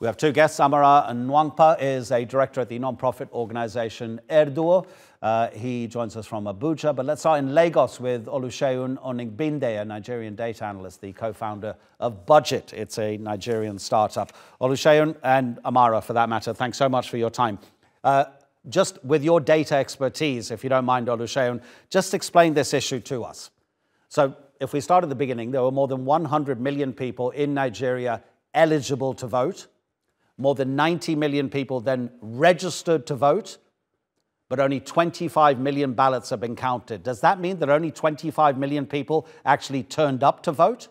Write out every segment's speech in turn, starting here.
We have two guests. Amara and Nwankpa is a director at the non-profit organization Yar'Adua. Uh, he joins us from Abuja. But let's start in Lagos with Oluseun Onigbinde, a Nigerian data analyst, the co-founder of Budgit. It's a Nigerian startup. Oluseun and Amara, for that matter, thanks so much for your time. Uh, just with your data expertise, if you don't mind, Oluseun, just explain this issue to us. So if we start at the beginning, there were more than 100 million people in Nigeria eligible to vote. More than 90 million people then registered to vote, but only 25 million ballots have been counted. Does that mean that only 25 million people actually turned up to vote?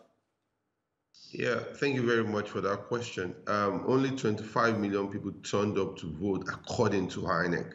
Yeah, thank you very much for that question. Um, only 25 million people turned up to vote according to INEC.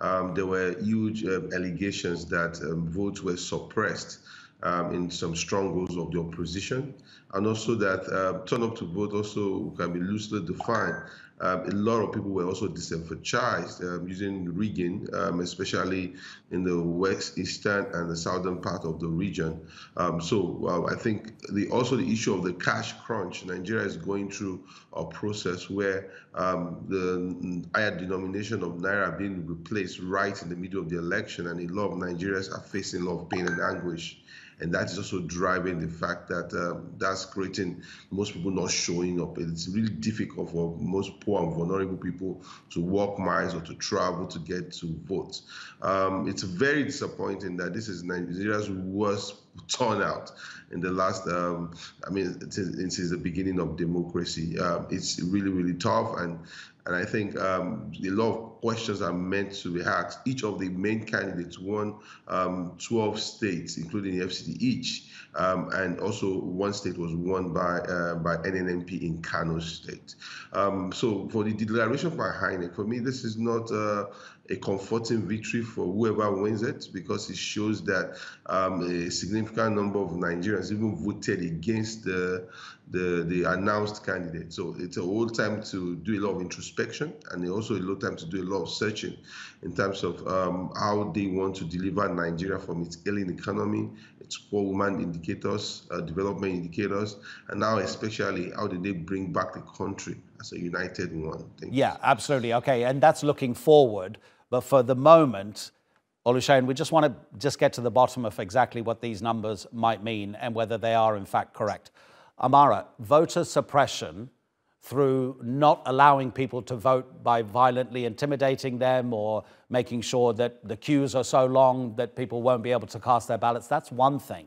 Um, there were huge um, allegations that um, votes were suppressed um, in some strongholds of the opposition, and also that uh, turn up to vote also can be loosely defined. Um, a lot of people were also disenfranchised um, using rigging, um, especially in the west, eastern, and the southern part of the region. Um, so I think the also the issue of the cash crunch. Nigeria is going through a process where the higher denomination of naira being replaced right in the middle of the election, and a lot of Nigerians are facing a lot of pain and anguish and that is also driving the fact that um, that's creating most people not showing up. It's really difficult for most poor and vulnerable people to walk miles or to travel to get to vote. Um, it's very disappointing that this is Nigeria's worst turnout in the last, um, I mean, since the beginning of democracy. Um, it's really, really tough. And and I think um, a lot of questions are meant to be asked. Each of the main candidates won um, 12 states, including the FCT each. Um, and also one state was won by uh, by NNPP in Kano State. Um, so for the declaration by INEC, for me, this is not uh, a comforting victory for whoever wins it because it shows that um, a significant number of Nigerians even voted against the, the, the announced candidate. So it's a whole time to do a lot of introspection and also a lot of time to do a lot of searching in terms of um, how they want to deliver Nigeria from its ailing economy, its poor woman indicators, uh, development indicators, and now especially how did they bring back the country as a united one. Thank yeah, absolutely. Okay, and that's looking forward. But for the moment, Oluseun, we just want to just get to the bottom of exactly what these numbers might mean and whether they are in fact correct. Amara, voter suppression through not allowing people to vote by violently intimidating them or making sure that the queues are so long that people won't be able to cast their ballots, that's one thing.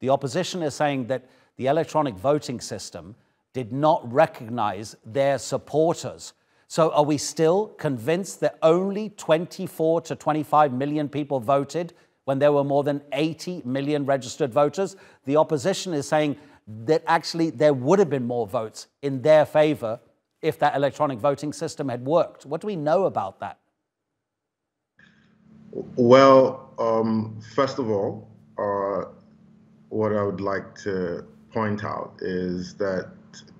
The opposition is saying that the electronic voting system did not recognize their supporters so are we still convinced that only 24 to 25 million people voted when there were more than 80 million registered voters? The opposition is saying that actually there would have been more votes in their favor if that electronic voting system had worked. What do we know about that? Well, um, first of all, uh, what I would like to point out is that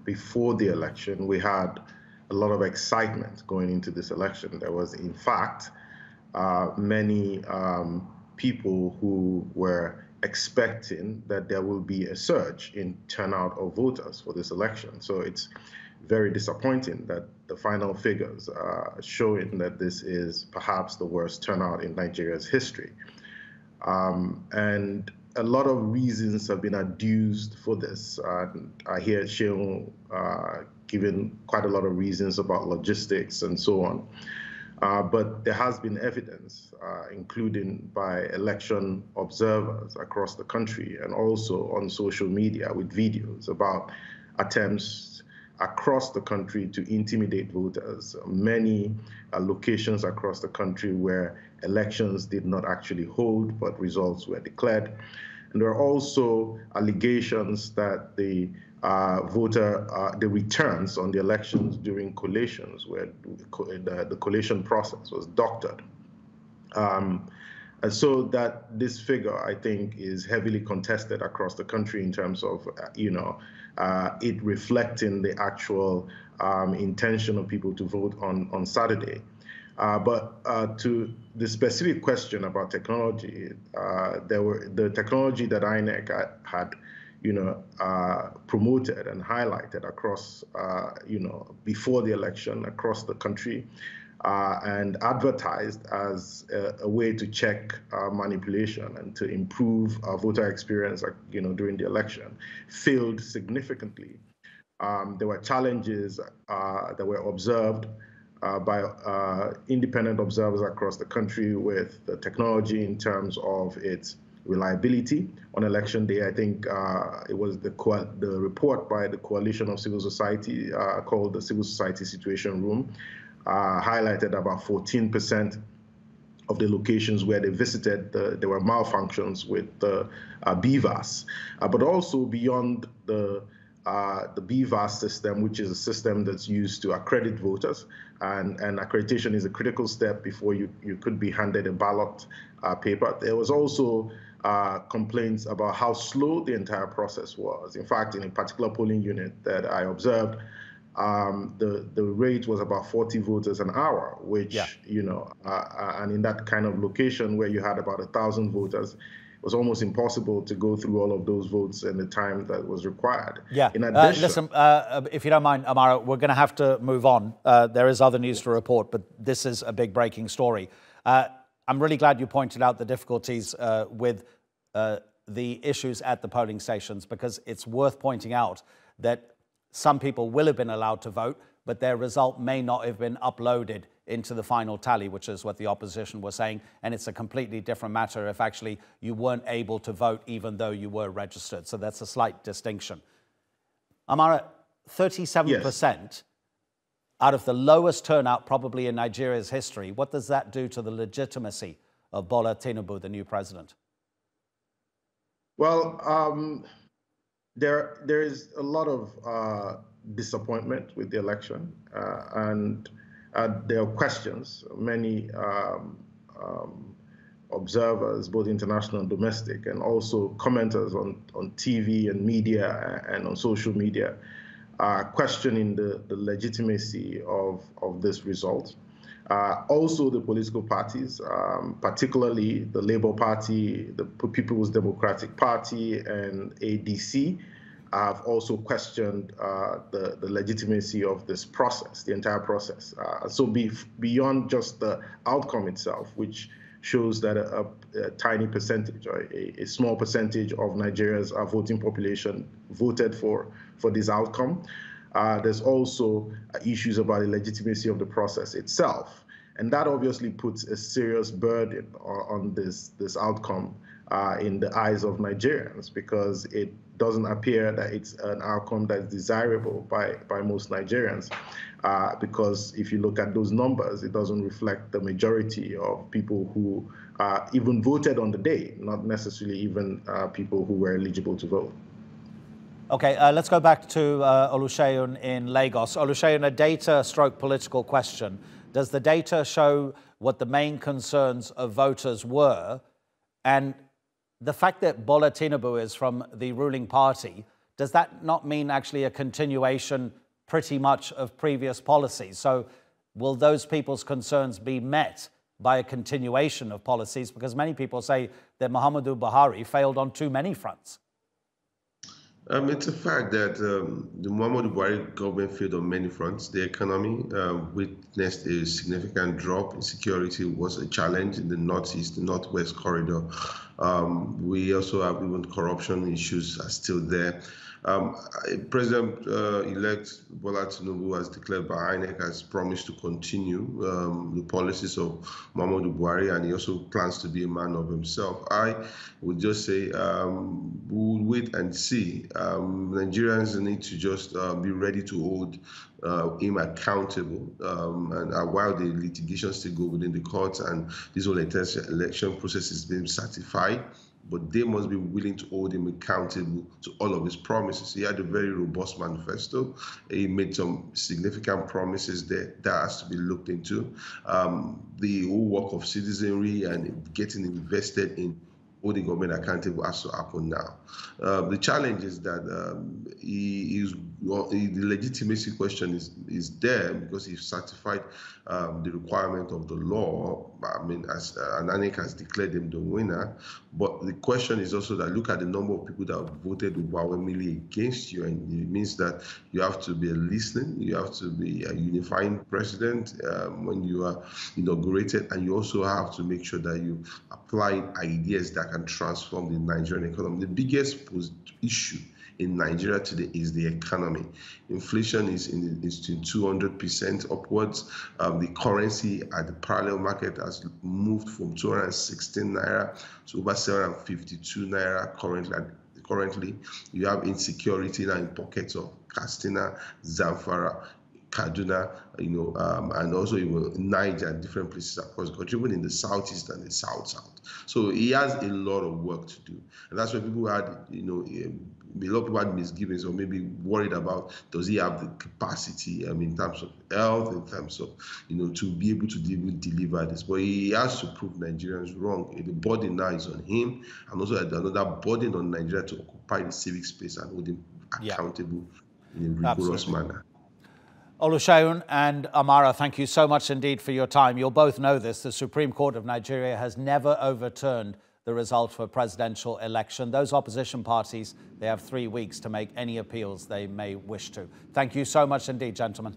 before the election, we had a lot of excitement going into this election. There was, in fact, uh, many um, people who were expecting that there will be a surge in turnout of voters for this election. So it's very disappointing that the final figures are showing that this is perhaps the worst turnout in Nigeria's history. Um, and a lot of reasons have been adduced for this. Uh, I hear Seun uh, given quite a lot of reasons about logistics and so on. Uh, but there has been evidence, uh, including by election observers across the country and also on social media with videos about attempts across the country to intimidate voters. Many uh, locations across the country where elections did not actually hold, but results were declared. And there are also allegations that the uh, voter uh, the returns on the elections during collations, where the, the collation process was doctored. Um, and so that this figure, I think, is heavily contested across the country in terms of, uh, you know, uh, it reflecting the actual um, intention of people to vote on on Saturday. Uh, but uh, to the specific question about technology, there were the technology that INEC had you know, uh, promoted and highlighted across, uh, you know, before the election across the country. Uh, and advertised as a, a, way to check uh, manipulation and to improve voter experience, you know, during the election, failed significantly. Um, there were challenges uh, that were observed uh, by uh, independent observers across the country with the technology in terms of its reliability on election day. I think uh, it was the the report by the Coalition of Civil Society uh, called the Civil Society Situation Room uh, highlighted about 14% of the locations where they visited, the, there were malfunctions with the uh, BVAS, uh, but also beyond the uh, the BVAS system, which is a system that's used to accredit voters, and, and accreditation is a critical step before you, you could be handed a ballot uh, paper. There was also uh, complaints about how slow the entire process was. In fact, in a particular polling unit that I observed, um, the the rate was about 40 voters an hour, which yeah. you know, uh, uh, and in that kind of location where you had about a thousand voters, it was almost impossible to go through all of those votes in the time that was required. Yeah. In uh, addition, uh, listen, uh, if you don't mind, Amara, we're going to have to move on. Uh, there is other news to report, but this is a big breaking story. I'm really glad you pointed out the difficulties uh, with uh, the issues at the polling stations because it's worth pointing out that some people will have been allowed to vote, but their result may not have been uploaded into the final tally, which is what the opposition was saying. And it's a completely different matter if actually you weren't able to vote even though you were registered. So that's a slight distinction. Amara, 37% yes. Out of the lowest turnout probably in Nigeria's history. What does that do to the legitimacy of Bola Tinubu, the new president? Well, um, there there is a lot of uh, disappointment with the election, uh, and uh, there are questions. Many um, um, observers, both international and domestic, and also commenters on, on TV and media and on social media, are questioning the, the legitimacy of, of this result. Uh, also, the political parties, um, particularly the Labour Party, the People's Democratic Party, and ADC, have also questioned uh, the, the legitimacy of this process, the entire process. Uh, so, be, beyond just the outcome itself, which shows that a, a, a tiny percentage or a, a, small percentage of Nigeria's uh, voting population voted for, for this outcome. Uh, there's also uh, issues about the legitimacy of the process itself. And that obviously puts a serious burden on, this, this outcome uh, in the eyes of Nigerians because it doesn't appear that it's an outcome that's desirable by, by most Nigerians. Uh, because if you look at those numbers, it doesn't reflect the majority of people who uh, even voted on the day, not necessarily even uh, people who were eligible to vote. Okay, uh, let's go back to uh, in Lagos. Olusegun, a data stroke political question. Does the data show what the main concerns of voters were? And the fact that Bola Tinubu is from the ruling party, does that not mean actually a continuation pretty much of previous policies? So will those people's concerns be met by a continuation of policies? Because many people say that Muhammadu Buhari failed on too many fronts. Um, it's a fact that um, the Muhammadu Buhari government failed on many fronts. The economy uh, witnessed a significant drop. In security was a challenge in the northeast, the northwest corridor. Um, we also have even corruption issues are still there. Um, President-elect uh, Bola Tinubu has declared by INEC has promised to continue um, the policies of Muhammadu Buhari, and he also plans to be a man of himself. I would just say um, we'll wait and see. Um, Nigerians need to just uh, be ready to hold uh, him accountable. Um, and uh, while the litigation still go within the courts and this whole election process is being certified, but they must be willing to hold him accountable to all of his promises. He had a very robust manifesto. He made some significant promises there that has to be looked into. Um, the whole work of citizenry and getting invested in holding government accountable has to happen now. Uh, the challenge is that um, he is well, the legitimacy question is is there because he's certified um, the requirement of the law. I mean, as uh, INEC has declared him the winner, but the question is also that look at the number of people that voted overwhelmingly against you, and it means that you have to be a listening, you have to be a unifying president um, when you are inaugurated, and you also have to make sure that you apply ideas that can transform the Nigerian economy. The biggest issue in Nigeria today is the economy. Inflation is in is in 200% upwards. Um, the currency at the parallel market has moved from 216 naira to over 752 naira currently. Currently, you have insecurity now in pockets of Katsina, Zamfara, Kaduna, you know, um, and also even Niger different places across the country, even in the southeast and the south south. So he has a lot of work to do, and that's why people had, you know, a lot of people had misgivings or maybe worried about does he have the capacity, I mean, in terms of health, in terms of, you know, to be able to deliver this. But he has to prove Nigerians wrong. The burden now is on him, and also another burden on Nigeria to occupy the civic space and hold him accountable yeah. in a rigorous Absolutely. manner. Olusegun and Amara, thank you so much indeed for your time. You'll both know this. The Supreme Court of Nigeria has never overturned the result of a presidential election. Those opposition parties, they have three weeks to make any appeals they may wish to. Thank you so much indeed, gentlemen.